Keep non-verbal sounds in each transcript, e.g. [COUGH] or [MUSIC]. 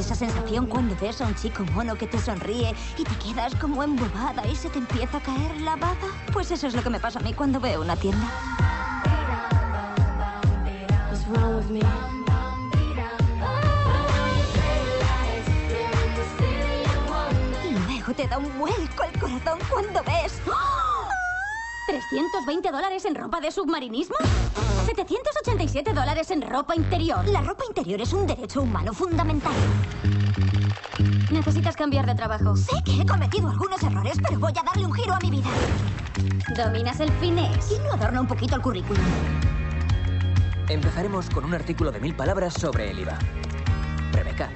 esa sensación cuando ves a un chico mono que te sonríe y te quedas como embobada y se te empieza a caer la baba? Pues eso es lo que me pasa a mí cuando veo una tienda. Y luego te da un vuelco el corazón cuando ves. ¿320 dólares en ropa de submarinismo? ¿787 dólares en ropa interior? La ropa interior es un derecho humano fundamental. Necesitas cambiar de trabajo. Sé que he cometido algunos errores, pero voy a darle un giro a mi vida. Dominas el finés. ¿Y no adorna un poquito el currículum? Empezaremos con un artículo de mil palabras sobre el IVA. Rebeca,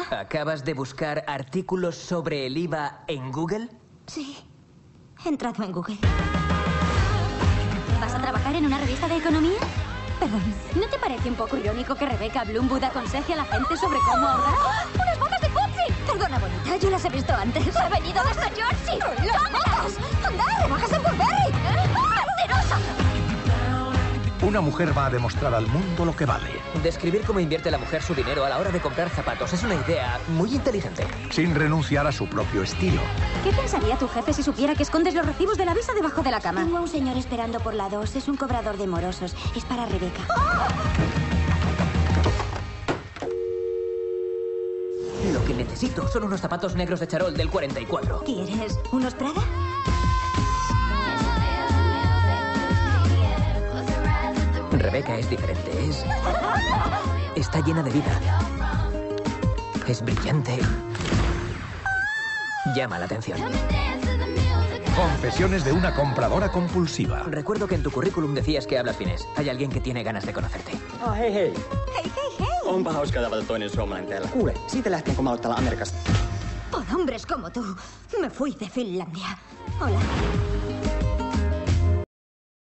[GASPS] ¿acabas de buscar artículos sobre el IVA en Google? Sí. Entrado en Google. ¿Vas a trabajar en una revista de economía? Perdón. ¿No te parece un poco irónico que Rebecca Bloomwood aconseje a la gente sobre cómo ahorrar? ¡Ah! ¡Unas botas de Gucci! Perdona, bonita, yo las he visto antes. ¡He venido desde Jersey! Una mujer va a demostrar al mundo lo que vale, Describir cómo invierte la mujer su dinero a la hora de comprar zapatos es una idea muy inteligente. sin renunciar a su propio estilo. ¿Qué pensaría tu jefe si supiera que escondes los recibos de la visa debajo de la cama? Tengo a un señor esperando por la 2. Es un cobrador de morosos. Es para Rebeca. Lo que necesito son unos zapatos negros de charol del 44. ¿Quieres unos Prada? Rebeca es diferente, es... Está llena de vida. Es brillante. Llama la atención. Confesiones de una compradora compulsiva. Recuerdo que en tu currículum decías que hablas finés. Hay alguien que tiene ganas de conocerte. Hei hei. ¡Hei, hei, hei! Onpa hauskaa tavata toinen suomalainen. Kuule, siitä lähtien kun mä täällä Amerikassa. Por hombres como tú, me fui de Finlandia. Hola.